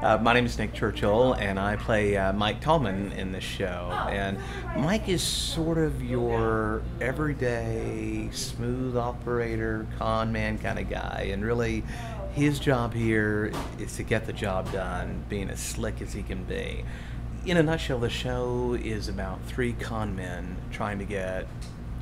Uh, my name is Nick Churchill, and I play uh, Mike Talman in this show. And Mike is sort of your everyday, smooth operator, con man kind of guy. And really, his job here is to get the job done, being as slick as he can be. In a nutshell, the show is about three con men trying to get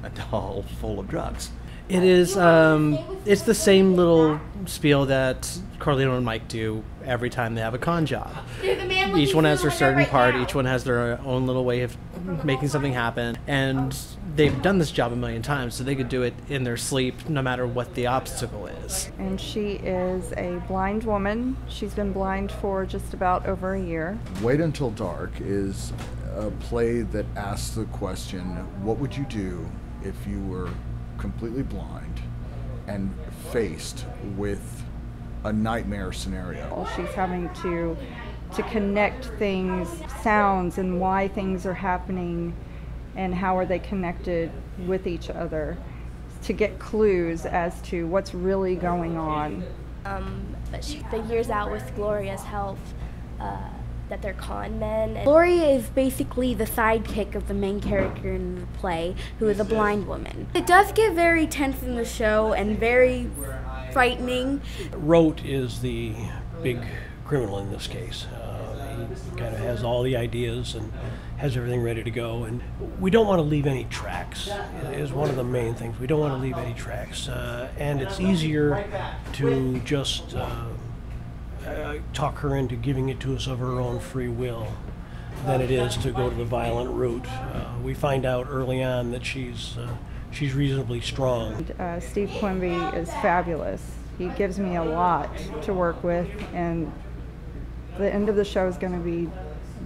a doll full of drugs. It is. Um, it's the same little spiel that Carlino and Mike do every time they have a con job. Each one has their certain part. Each one has their own little way of making something happen, and they've done this job a million times, so they could do it in their sleep, no matter what the obstacle is. And she is a blind woman. She's been blind for just about over a year. Wait Until Dark is a play that asks the question what would you do if you were completely blind and faced with a nightmare scenario. Well, She's having to to connect things, sounds and why things are happening and how are they connected with each other to get clues as to what's really going on. Um, but she figures out with Gloria's help uh, that they're con men. Gloria is basically the sidekick of the main character in the play, who is a blind woman. It does get very tense in the show and very frightening. Roat is the big criminal in this case. Uh, he kind of has all the ideas and has everything ready to go. And we don't want to leave any tracks, is one of the main things. We don't want to leave any tracks. Uh, and it's easier to just uh, uh, talk her into giving it to us of her own free will than it is to go to the violent route. Uh, we find out early on that she's uh, she's reasonably strong. Uh, Steve Quimby is fabulous. He gives me a lot to work with, and the end of the show is going to be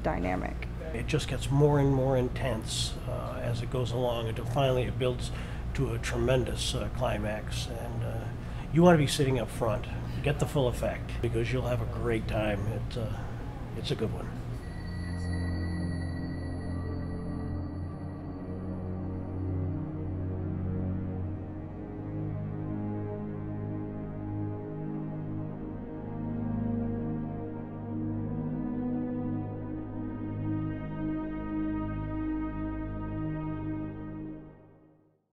dynamic. It just gets more and more intense uh, as it goes along until finally it builds to a tremendous uh, climax. And uh, you want to be sitting up front, get the full effect, because you'll have a great time. It, uh, it's a good one.